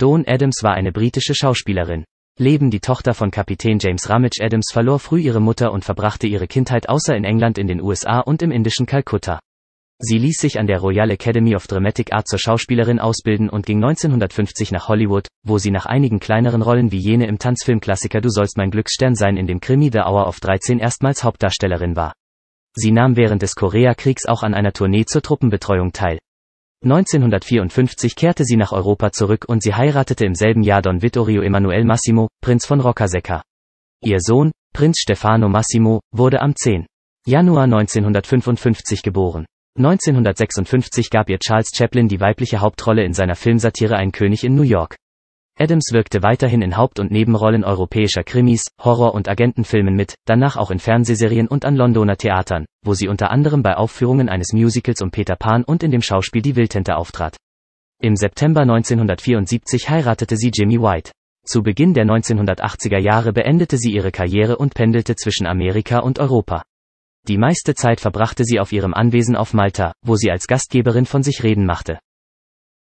Dawn Adams war eine britische Schauspielerin. Leben die Tochter von Kapitän James Ramage Adams verlor früh ihre Mutter und verbrachte ihre Kindheit außer in England in den USA und im indischen Kalkutta. Sie ließ sich an der Royal Academy of Dramatic Art zur Schauspielerin ausbilden und ging 1950 nach Hollywood, wo sie nach einigen kleineren Rollen wie jene im Tanzfilmklassiker Du sollst mein Glücksstern sein in dem Krimi The Hour of 13 erstmals Hauptdarstellerin war. Sie nahm während des Koreakriegs auch an einer Tournee zur Truppenbetreuung teil. 1954 kehrte sie nach Europa zurück und sie heiratete im selben Jahr Don Vittorio Emanuel Massimo, Prinz von Roccasecca. Ihr Sohn, Prinz Stefano Massimo, wurde am 10. Januar 1955 geboren. 1956 gab ihr Charles Chaplin die weibliche Hauptrolle in seiner Filmsatire Ein König in New York. Adams wirkte weiterhin in Haupt- und Nebenrollen europäischer Krimis, Horror- und Agentenfilmen mit, danach auch in Fernsehserien und an Londoner Theatern, wo sie unter anderem bei Aufführungen eines Musicals um Peter Pan und in dem Schauspiel Die Wildtente auftrat. Im September 1974 heiratete sie Jimmy White. Zu Beginn der 1980er Jahre beendete sie ihre Karriere und pendelte zwischen Amerika und Europa. Die meiste Zeit verbrachte sie auf ihrem Anwesen auf Malta, wo sie als Gastgeberin von sich reden machte.